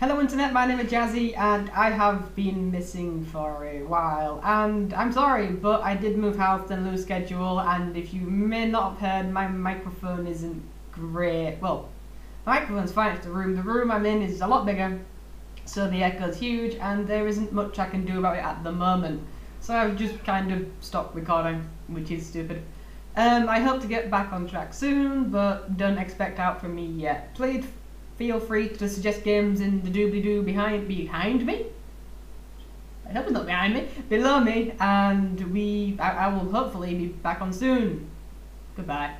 Hello Internet, my name is Jazzy and I have been missing for a while and I'm sorry but I did move house and lose schedule and if you may not have heard my microphone isn't great. Well, my microphone's fine, it's the room. The room I'm in is a lot bigger so the echo's huge and there isn't much I can do about it at the moment. So I've just kind of stopped recording, which is stupid. Um, I hope to get back on track soon, but don't expect out from me yet. Please feel free to suggest games in the doobly-doo behind behind me. I hope it's not behind me, below me, and we I, I will hopefully be back on soon. Goodbye.